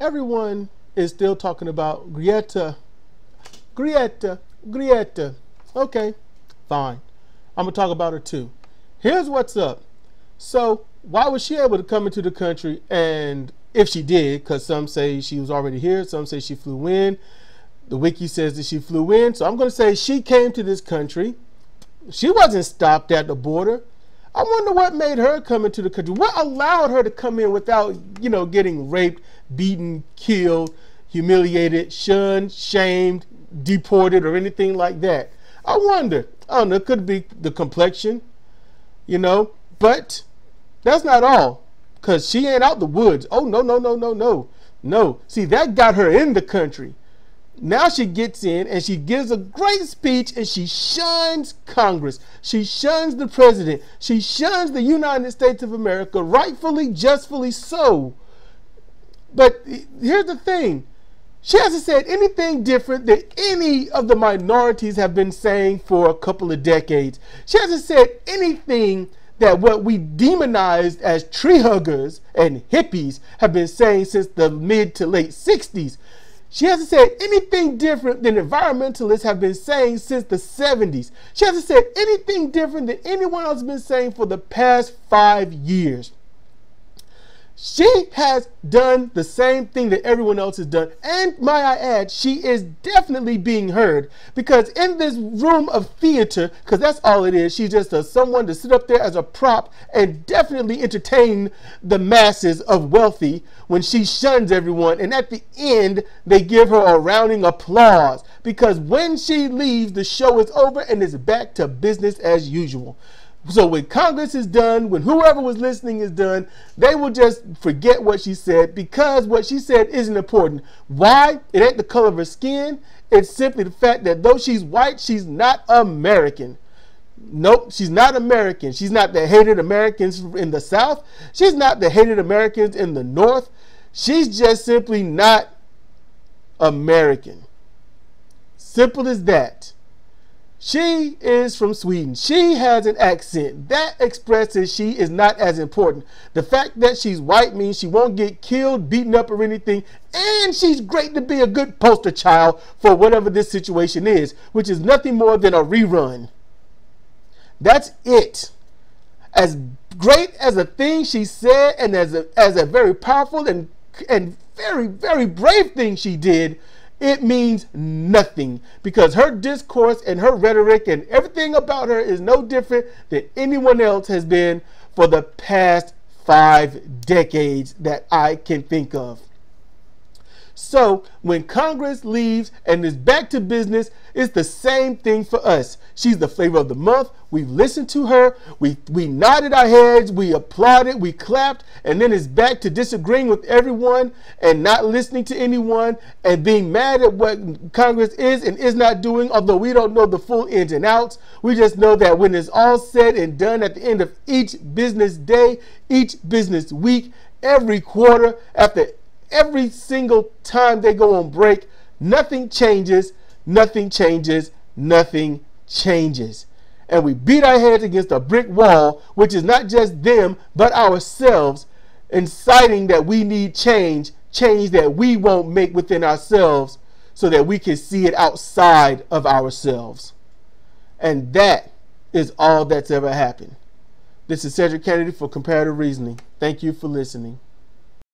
everyone is still talking about Greta, Greta, Greta. Okay, fine. I'm gonna talk about her too. Here's what's up. So why was she able to come into the country? And if she did, because some say she was already here, some say she flew in. The wiki says that she flew in. So I'm going to say she came to this country. She wasn't stopped at the border. I wonder what made her come into the country. What allowed her to come in without, you know, getting raped, beaten, killed, humiliated, shunned, shamed, deported, or anything like that? I wonder. I don't know. It could be the complexion, you know, but that's not all. Because she ain't out the woods. Oh, no, no, no, no, no. No. See, that got her in the country. Now she gets in and she gives a great speech and she shuns Congress. She shuns the president. She shuns the United States of America, rightfully, justfully so. But here's the thing she hasn't said anything different than any of the minorities have been saying for a couple of decades. She hasn't said anything that what we demonized as tree huggers and hippies have been saying since the mid to late 60s. She hasn't said anything different than environmentalists have been saying since the 70s. She hasn't said anything different than anyone else has been saying for the past five years. She has done the same thing that everyone else has done. And might I add, she is definitely being heard because in this room of theater, because that's all it is, she's just a, someone to sit up there as a prop and definitely entertain the masses of wealthy when she shuns everyone. And at the end, they give her a rounding applause because when she leaves, the show is over and it's back to business as usual. So when Congress is done, when whoever was listening is done, they will just forget what she said because what she said isn't important. Why? It ain't the color of her skin. It's simply the fact that though she's white, she's not American. Nope, she's not American. She's not the hated Americans in the South. She's not the hated Americans in the North. She's just simply not American. Simple as that. She is from Sweden. She has an accent. That expresses she is not as important. The fact that she's white means she won't get killed, beaten up, or anything. And she's great to be a good poster child for whatever this situation is, which is nothing more than a rerun. That's it. As great as a thing she said, and as a, as a very powerful and, and very, very brave thing she did, it means nothing because her discourse and her rhetoric and everything about her is no different than anyone else has been for the past five decades that I can think of. So when Congress leaves and is back to business, it's the same thing for us. She's the flavor of the month. We've listened to her. We, we nodded our heads. We applauded. We clapped. And then it's back to disagreeing with everyone and not listening to anyone and being mad at what Congress is and is not doing, although we don't know the full ins and outs. We just know that when it's all said and done at the end of each business day, each business week, every quarter, after every single time they go on break, nothing changes, nothing changes, nothing changes. And we beat our heads against a brick wall, which is not just them, but ourselves, inciting that we need change, change that we won't make within ourselves so that we can see it outside of ourselves. And that is all that's ever happened. This is Cedric Cannady for Comparative Reasoning. Thank you for listening.